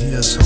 Yes,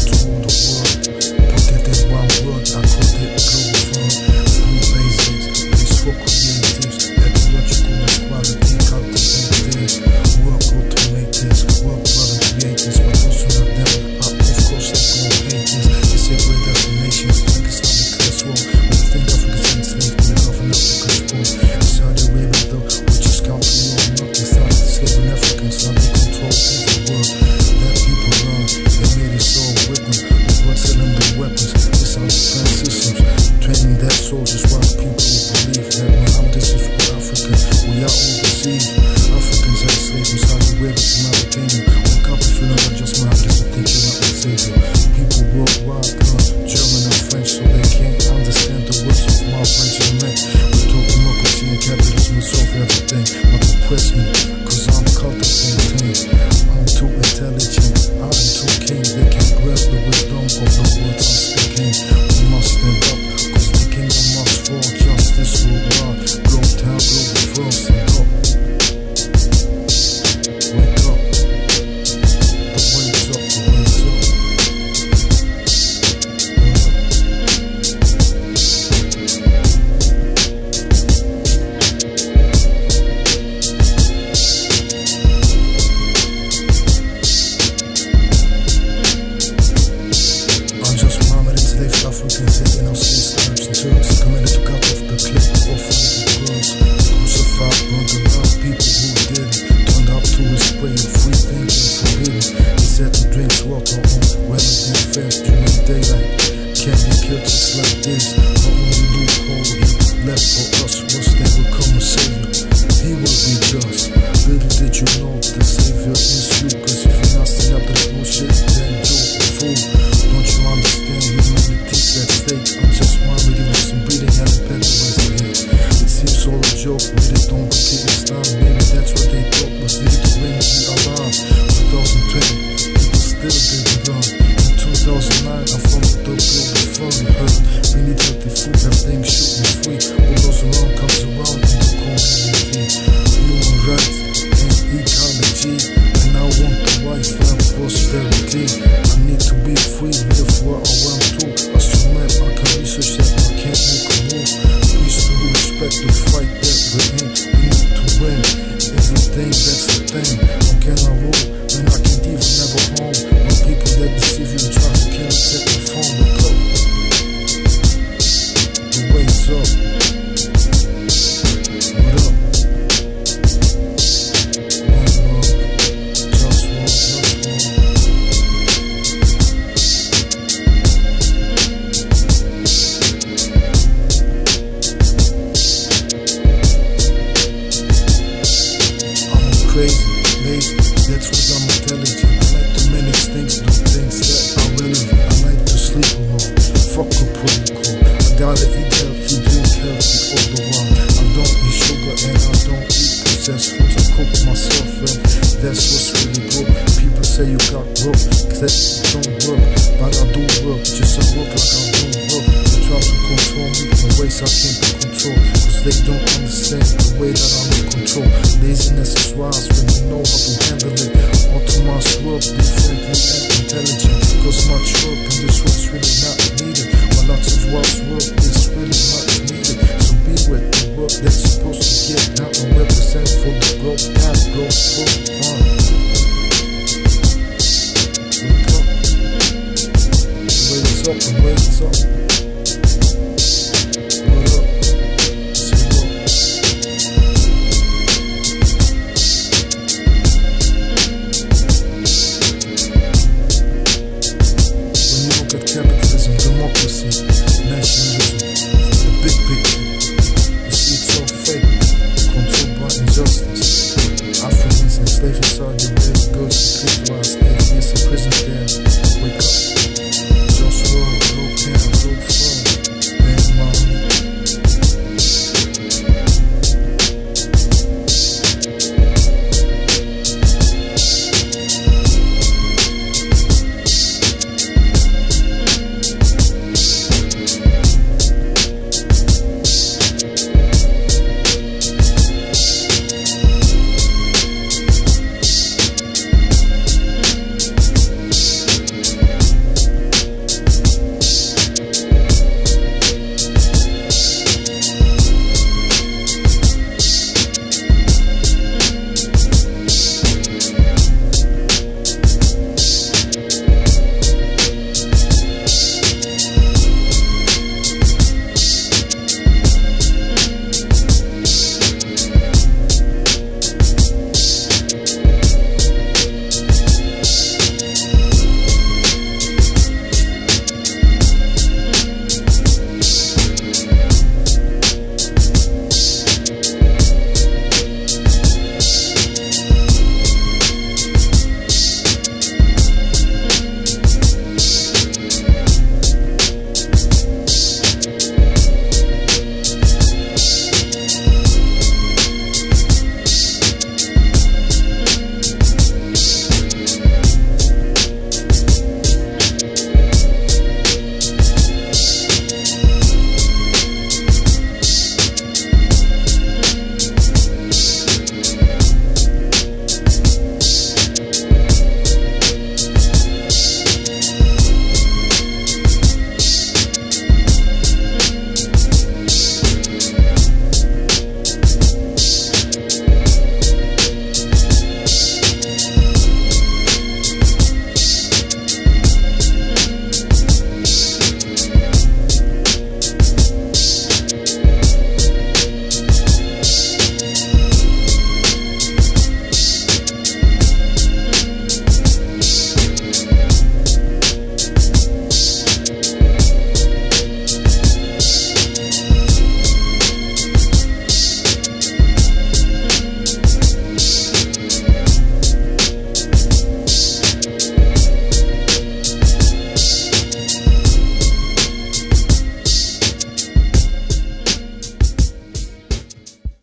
with say you got work, cause that don't work. But I do work, just I work like I do work. They try to control me in ways I can't control. Cause they don't understand the way that I'm in control. Laziness is wise when you know how to handle it. all to my work, be friendly and intelligent. Cause much work in this world's really not needed. While lots of world's work is really not needed. So be with the work that's supposed to get out and represent for the broke not growth.